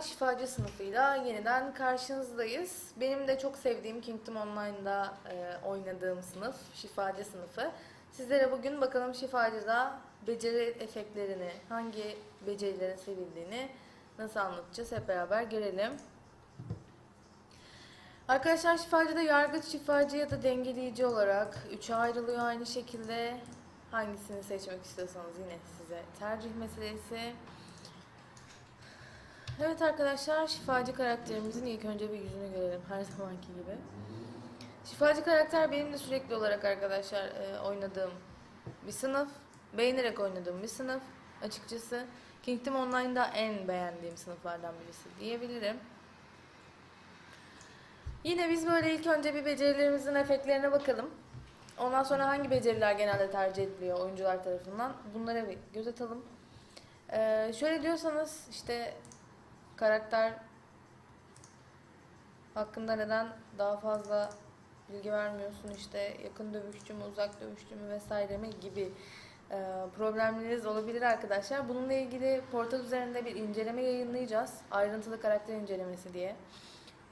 şifacı sınıfıyla yeniden karşınızdayız. Benim de çok sevdiğim Kingdom Online'da e, oynadığım sınıf, şifacı sınıfı. Sizlere bugün bakalım şifacıda beceri efektlerini, hangi becerilerin sevildiğini nasıl anlatacağız hep beraber görelim. Arkadaşlar şifacıda yargıç, şifacı ya da dengeleyici olarak üçe ayrılıyor aynı şekilde. Hangisini seçmek istiyorsanız yine size tercih meselesi. Evet arkadaşlar şifacı karakterimizin ilk önce bir yüzünü görelim her zamanki gibi. Şifacı karakter benim de sürekli olarak arkadaşlar e, oynadığım bir sınıf. Beğenerek oynadığım bir sınıf açıkçası. Kingdom Online'da en beğendiğim sınıflardan birisi diyebilirim. Yine biz böyle ilk önce bir becerilerimizin efektlerine bakalım. Ondan sonra hangi beceriler genelde tercih ediliyor oyuncular tarafından bunlara bir göz atalım. Ee, şöyle diyorsanız işte karakter hakkında neden daha fazla bilgi vermiyorsun işte yakın dövüşçü mü uzak dövüşçü mü vesaire mi gibi e, problemleriniz olabilir arkadaşlar. Bununla ilgili portal üzerinde bir inceleme yayınlayacağız. Ayrıntılı karakter incelemesi diye.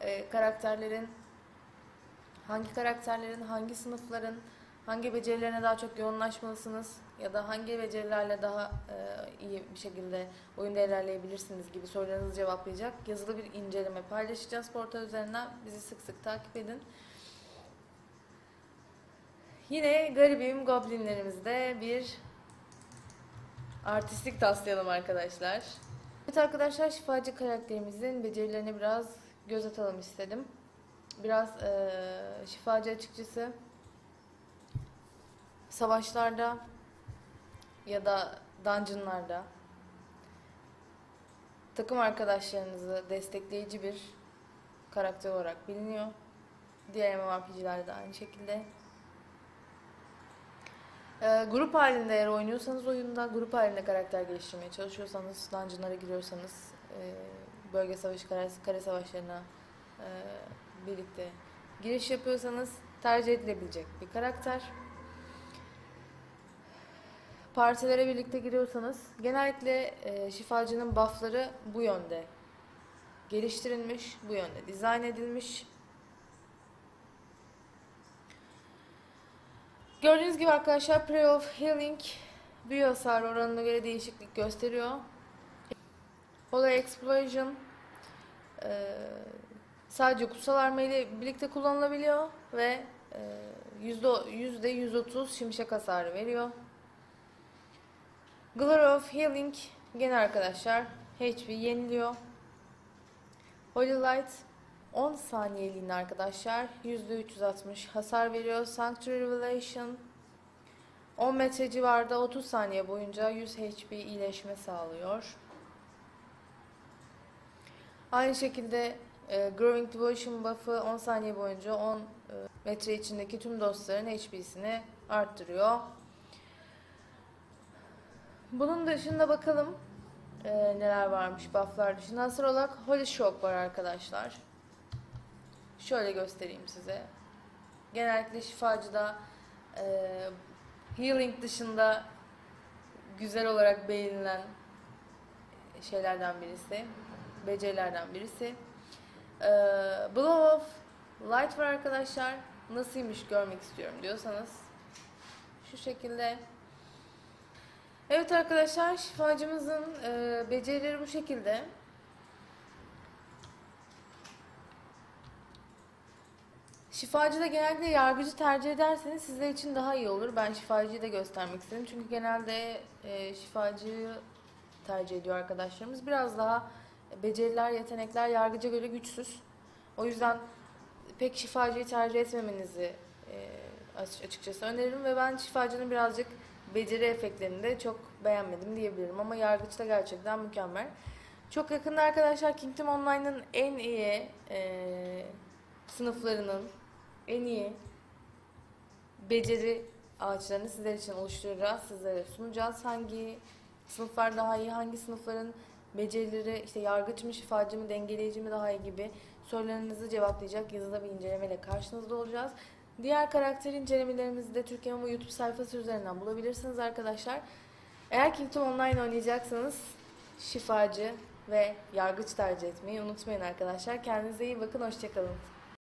E, karakterlerin hangi karakterlerin hangi sınıfların hangi becerilerine daha çok yoğunlaşmalısınız ya da hangi becerilerle daha e, iyi bir şekilde oyunda ilerleyebilirsiniz gibi sorularınızı cevaplayacak yazılı bir inceleme paylaşacağız portal üzerinden. Bizi sık sık takip edin. Yine garibim goblinlerimizde bir artistlik taslayalım arkadaşlar. Evet arkadaşlar şifacı karakterimizin becerilerine biraz göz atalım istedim. Biraz e, şifacı açıkçası savaşlarda ya da dungeonlarda takım arkadaşlarınızı destekleyici bir karakter olarak biliniyor. Diğer MMORPG'lerde de aynı şekilde. Ee, grup halinde eğer oynuyorsanız oyunda grup halinde karakter geliştirmeye çalışıyorsanız, dungeonlara giriyorsanız, e, bölge savaşı, kare, kare savaşlarına e, birlikte giriş yapıyorsanız tercih edilebilecek bir karakter. Partilere birlikte giriyorsanız genellikle e, şifacının buffları bu yönde geliştirilmiş, bu yönde dizayn edilmiş. Gördüğünüz gibi arkadaşlar Prayer of Healing büyü hasarı oranına göre değişiklik gösteriyor. Holy Explosion e, sadece kutsal arma ile birlikte kullanılabiliyor ve yüzde 130 şimşek hasarı veriyor. Glory of Healing gene arkadaşlar HP yeniliyor. Holy Light 10 saniyeliğine arkadaşlar %360 hasar veriyor. Sanctuary Revelation 10 metre civarda 30 saniye boyunca 100 HP iyileşme sağlıyor. Aynı şekilde e, Growing Devotion buff'ı 10 saniye boyunca 10 e, metre içindeki tüm dostların HP'sini arttırıyor. Bunun dışında bakalım e, neler varmış bufflar dışında. Hasar olarak Holy Shock var arkadaşlar. Şöyle göstereyim size. Genellikle şifacıda e, healing dışında güzel olarak beğenilen şeylerden birisi. Becerilerden birisi. E, Blow of Light var arkadaşlar. Nasılmış görmek istiyorum diyorsanız. Şu şekilde Evet arkadaşlar şifacımızın e, becerileri bu şekilde. Şifacı da genellikle yargıcı tercih ederseniz sizler için daha iyi olur. Ben şifacıyı da göstermek istedim. Çünkü genelde e, şifacıyı tercih ediyor arkadaşlarımız. Biraz daha beceriler, yetenekler yargıca göre güçsüz. O yüzden pek şifacıyı tercih etmemenizi e, açıkçası öneririm ve ben şifacının birazcık beceri efektlerini de çok beğenmedim diyebilirim ama Yargıç'ta gerçekten mükemmel. Çok yakında arkadaşlar Kingdom Online'ın en iyi e, sınıflarının en iyi beceri ağaçlarını sizler için oluşturacağız, sizlere sunacağız. Hangi sınıflar daha iyi, hangi sınıfların becerileri, işte yargıç mı, şifacı mı, dengeleyici mi daha iyi gibi sorularınızı cevaplayacak yazıda bir incelemeyle karşınızda olacağız. Diğer karakter incelemelerimizi de Türkiye Mama YouTube sayfası üzerinden bulabilirsiniz arkadaşlar. Eğer Kingdom Online oynayacaksanız şifacı ve yargıç tercih etmeyi unutmayın arkadaşlar. Kendinize iyi bakın, hoşçakalın.